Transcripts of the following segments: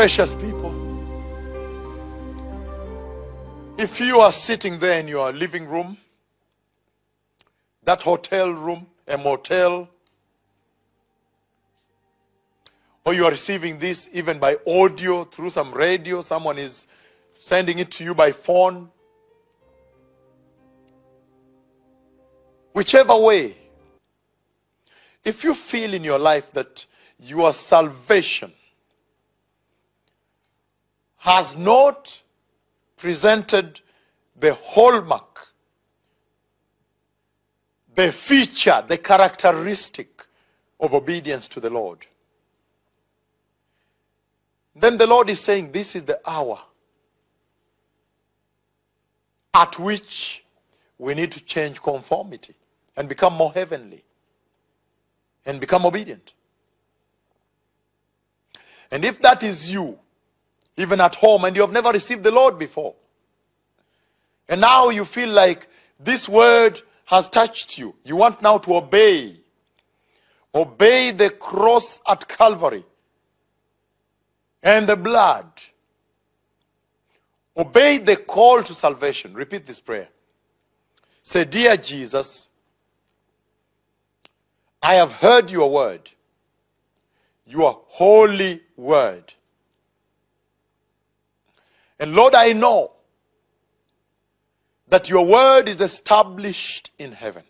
Precious people, if you are sitting there in your living room, that hotel room, a motel, or you are receiving this even by audio through some radio, someone is sending it to you by phone. Whichever way, if you feel in your life that your salvation has not presented the hallmark, the feature, the characteristic of obedience to the Lord, then the Lord is saying, This is the hour at which we need to change conformity and become more heavenly and become obedient. And if that is you, even at home, and you have never received the Lord before, and now you feel like this word has touched you, you want now to obey. Obey the cross at Calvary and the blood. Obey the call to salvation. Repeat this prayer. Say, Dear Jesus, I have heard your word, your holy word. And Lord, I know that your word is established in heaven.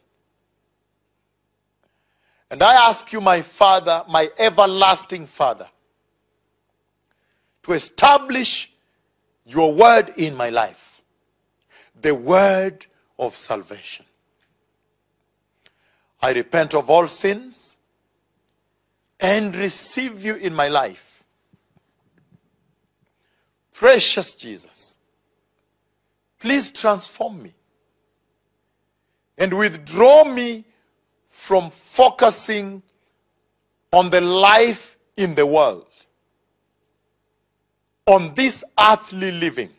And I ask you, my Father, my everlasting Father, to establish your word in my life the word of salvation. I repent of all sins and receive you in my life. Precious Jesus, please transform me and withdraw me from focusing on the life in the world, on this earthly living,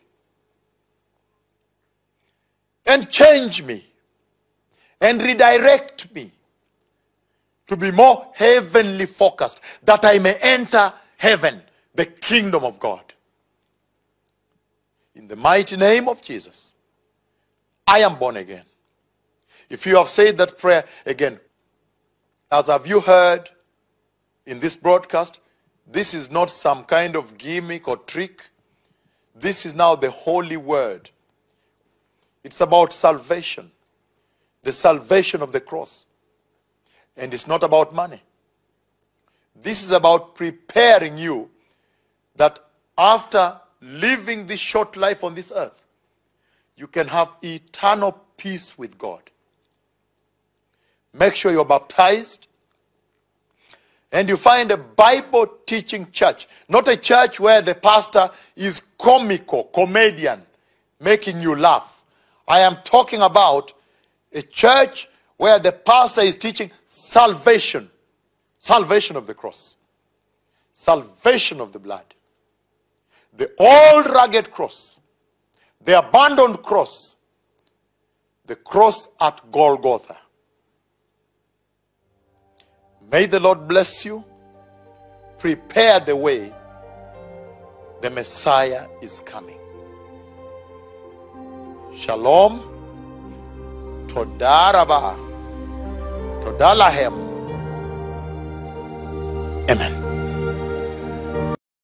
and change me and redirect me to be more heavenly focused, that I may enter heaven, the kingdom of God. In the mighty name of Jesus, I am born again. If you have said that prayer again, as have you heard in this broadcast, this is not some kind of gimmick or trick. This is now the holy word. It's about salvation, the salvation of the cross. And it's not about money. This is about preparing you that after living this short life on this earth, you can have eternal peace with God. Make sure you're baptized and you find a Bible teaching church, not a church where the pastor is comical, comedian, making you laugh. I am talking about a church where the pastor is teaching salvation, salvation of the cross, salvation of the blood, the old rugged cross, the abandoned cross, the cross at Golgotha. May the Lord bless you. Prepare the way. The Messiah is coming. Shalom. Toda rabah. Toda lahem. Amen.